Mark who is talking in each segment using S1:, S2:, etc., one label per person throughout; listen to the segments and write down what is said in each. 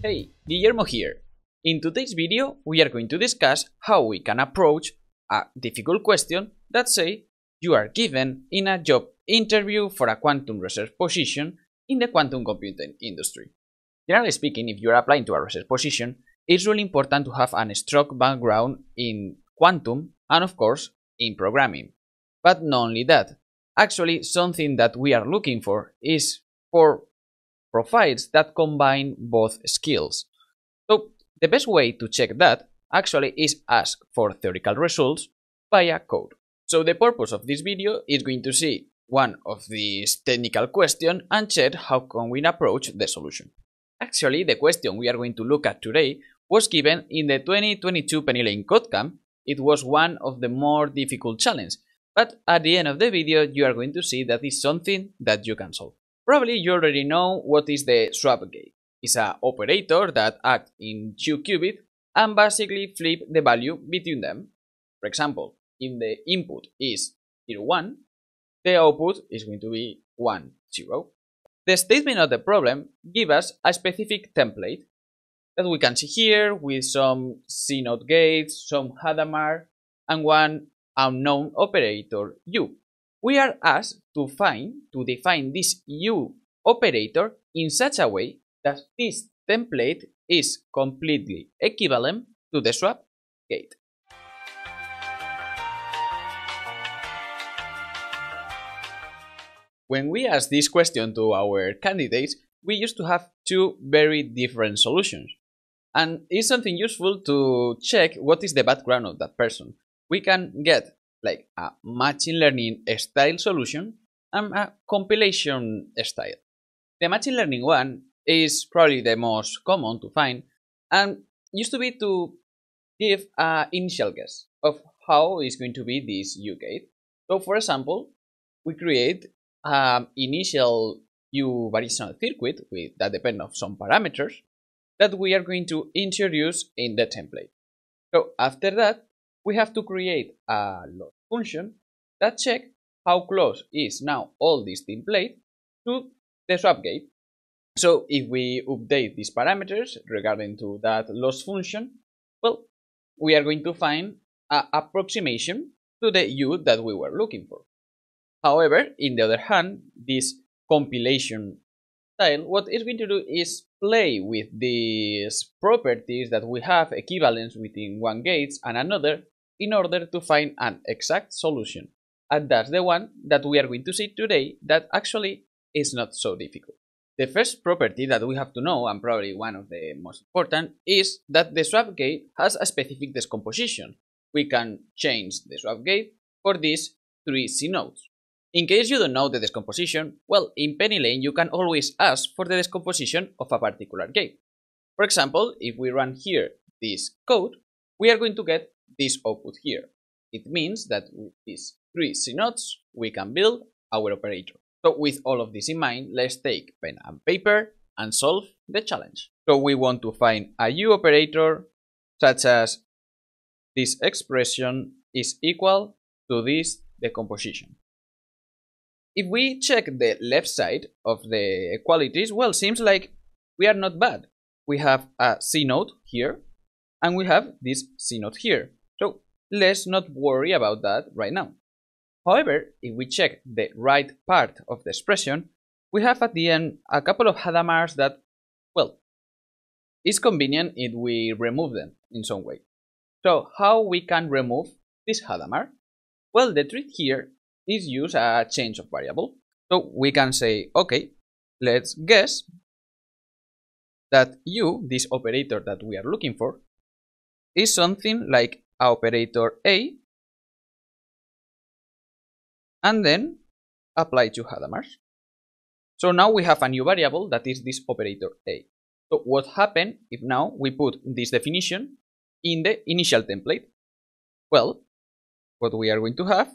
S1: Hey, Guillermo here. In today's video, we are going to discuss how we can approach a difficult question that say you are given in a job interview for a quantum research position in the quantum computing industry. Generally speaking, if you are applying to a research position, it's really important to have a strong background in quantum and of course in programming. But not only that, actually something that we are looking for is for profiles that combine both skills. So the best way to check that actually is ask for theoretical results via code. So the purpose of this video is going to see one of these technical questions and check how can we approach the solution. Actually, the question we are going to look at today was given in the 2022 PennyLane CodeCamp. It was one of the more difficult challenges, but at the end of the video you are going to see that is something that you can solve. Probably you already know what is the swap gate. It's an operator that acts in two qubits and basically flip the value between them. For example, if the input is 0, 1, the output is going to be 1, 0. The statement of the problem gives us a specific template that we can see here with some CNOT gates, some Hadamard, and one unknown operator U. We are asked to find, to define this U operator in such a way that this template is completely equivalent to the swap gate. When we ask this question to our candidates, we used to have two very different solutions. And it's something useful to check what is the background of that person. We can get like a machine learning style solution and a compilation style. The machine learning one is probably the most common to find and used to be to give an initial guess of how is going to be this U gate. So for example, we create an initial U variational circuit with that depend of some parameters that we are going to introduce in the template. So after that, we have to create a loss function that check how close is now all this template to the swap gate. So if we update these parameters regarding to that loss function, well, we are going to find an approximation to the U that we were looking for. However, in the other hand, this compilation style, what it's going to do is play with these properties that we have equivalence within one gates and another in order to find an exact solution. And that's the one that we are going to see today that actually is not so difficult. The first property that we have to know, and probably one of the most important, is that the swap gate has a specific decomposition. We can change the swap gate for these three CNOTs. In case you don't know the decomposition, well, in PennyLane you can always ask for the decomposition of a particular gate. For example, if we run here this code, we are going to get this output here. It means that with these three CNOTs, we can build our operator. So with all of this in mind, let's take pen and paper and solve the challenge. So we want to find a U operator such as this expression is equal to this decomposition. If we check the left side of the qualities, well, seems like we are not bad. We have a CNOT here, and we have this CNOT here. Let's not worry about that right now. However, if we check the right part of the expression, we have at the end a couple of hadamars that, well, it's convenient if we remove them in some way. So how we can remove this Hadamard? Well, the trick here is use a change of variable. So we can say, okay, let's guess that u, this operator that we are looking for, is something like operator A, and then apply to Hadamard. So now we have a new variable that is this operator A. So what happened if now we put this definition in the initial template? Well, what we are going to have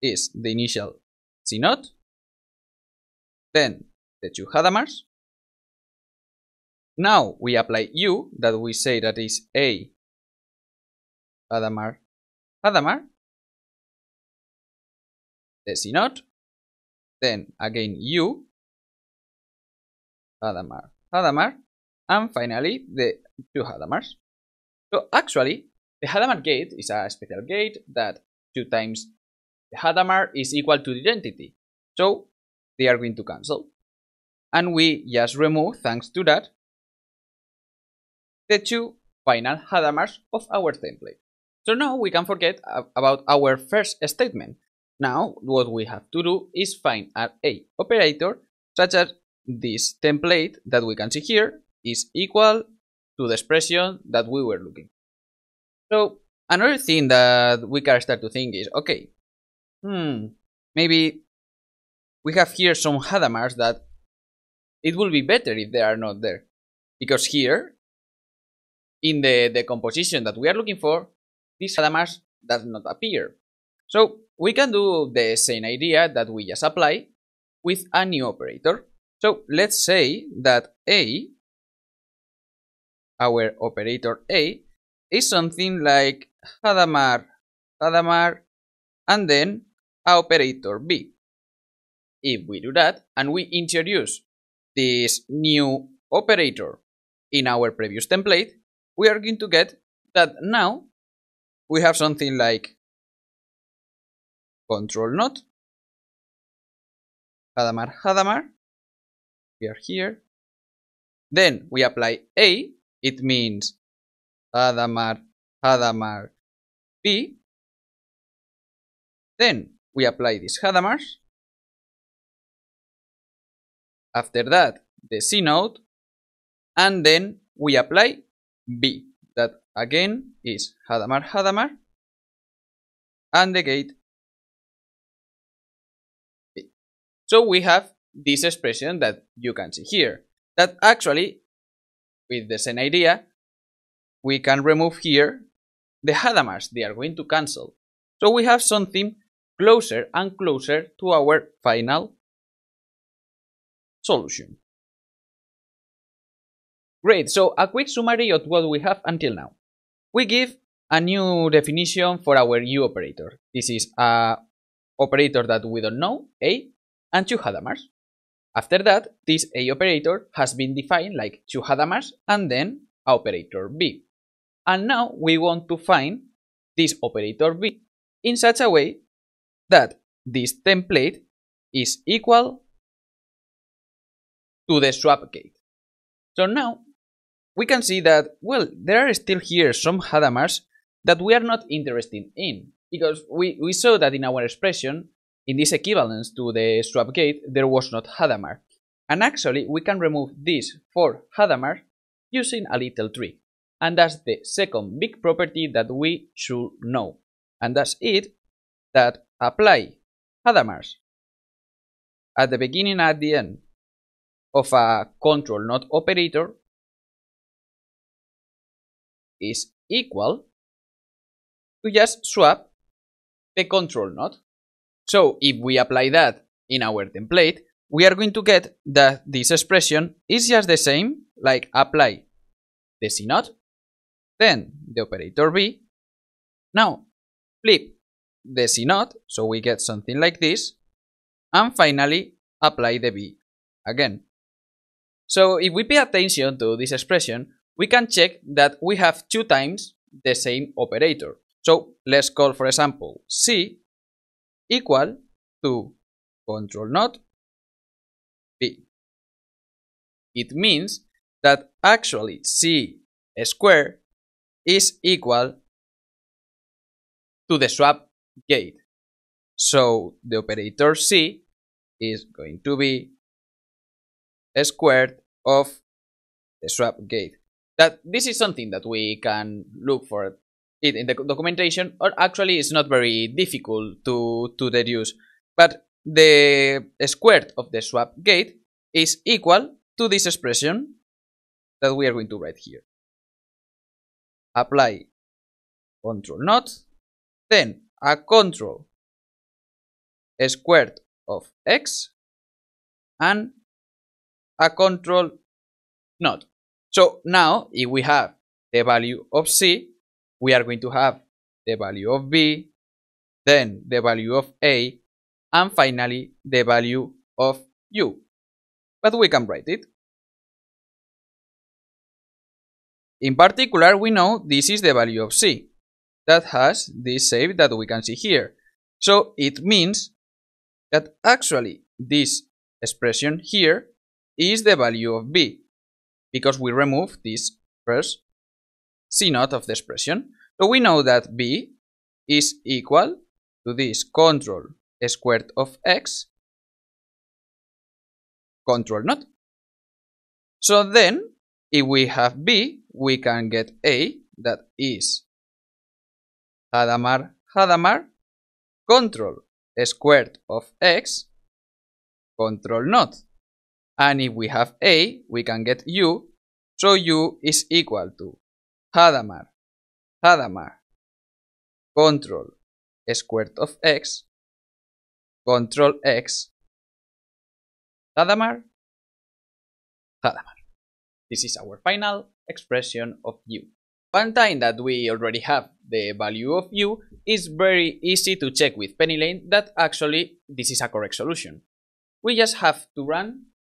S1: is the initial CNOT, then the two Hadamards. Now we apply U that we say that is A Hadamard Hadamard, the naught, then again U Hadamard Hadamard, and finally the two Hadamars. So actually, the Hadamar gate is a special gate that 2 times the Hadamar is equal to the identity. So they are going to cancel. And we just remove, thanks to that, the two final Hadamars of our template. So now we can forget about our first statement. Now what we have to do is find an A operator such as this template that we can see here is equal to the expression that we were looking. So another thing that we can start to think is, okay, hmm, maybe we have here some Hadamars that it will be better if they are not there. Because here, in the, the composition that we are looking for, these Hadamars does not appear. So we can do the same idea that we just apply with a new operator. So let's say that A, our operator A, is something like Hadamar, Hadamar, and then a operator B. If we do that and we introduce this new operator in our previous template, we are going to get that now we have something like control NOT, Hadamar, Hadamar, we are here. Then we apply A, it means Hadamar, Hadamar, B. Then we apply this Hadamars. After that, the CNOT, and then we apply B. Again is Hadamar, Hadamar, and the gate. So we have this expression that you can see here. That actually, with the same idea, we can remove here the Hadamars. They are going to cancel. So we have something closer and closer to our final solution. Great, so a quick summary of what we have until now. We give a new definition for our U operator. This is a operator that we don't know, A, and two Hadamars. After that, this A operator has been defined like two Hadamars and then operator B. And now we want to find this operator B in such a way that this template is equal to the swap gate. So now we can see that, well, there are still here some Hadamars that we are not interested in because we, we saw that in our expression in this equivalence to the swap gate, there was not Hadamar. And actually, we can remove this for Hadamar using a little trick. And that's the second big property that we should know. And that's it, that apply Hadamars at the beginning and at the end of a control not operator is equal to just swap the control NOT. So if we apply that in our template, we are going to get that this expression is just the same, like apply the CNOT, then the operator B. Now, flip the CNOT, so we get something like this, and finally apply the B again. So if we pay attention to this expression, we can check that we have two times the same operator. So let's call, for example, C equal to control NOT B. It means that actually C squared is equal to the swap gate. So the operator C is going to be squared of the swap gate. That this is something that we can look for it in the documentation, or actually it's not very difficult to, to deduce. But the square of the swap gate is equal to this expression that we are going to write here. Apply control not then a control squared of x and a control NOT. So now if we have the value of c we are going to have the value of b, then the value of a, and finally the value of u. But we can write it. In particular, we know this is the value of c that has this shape that we can see here. So it means that actually this expression here is the value of b because we remove this first CNOT of the expression. So we know that b is equal to this control squared of x control not. So then, if we have b, we can get a that is Hadamard Hadamard control squared of x control NOT. And if we have a, we can get u, so u is equal to Hadamard Hadamard control squared of x control x Hadamard Hadamard. This is our final expression of u. One time that we already have the value of u, it's very easy to check with PennyLane that actually this is a correct solution. We just have to run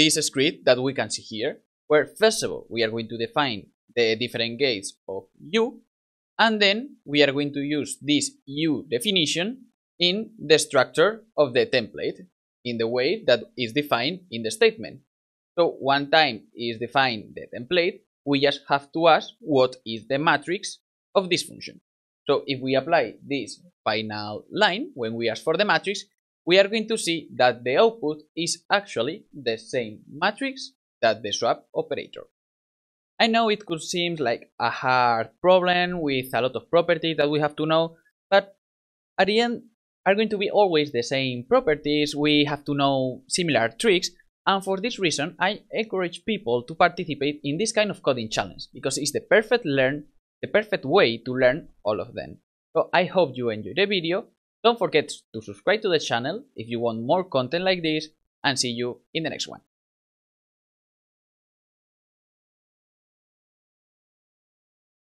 S1: this script that we can see here, where first of all we are going to define the different gates of u, and then we are going to use this u definition in the structure of the template in the way that is defined in the statement. So one time is defined the template, we just have to ask what is the matrix of this function. So if we apply this final line when we ask for the matrix, we are going to see that the output is actually the same matrix that the swap operator. I know it could seem like a hard problem with a lot of properties that we have to know, but at the end are going to be always the same properties, we have to know similar tricks, and for this reason, I encourage people to participate in this kind of coding challenge because it's the perfect learn, the perfect way to learn all of them. So I hope you enjoyed the video. Don't forget to subscribe to the channel if you want more content like this and see you in the next one.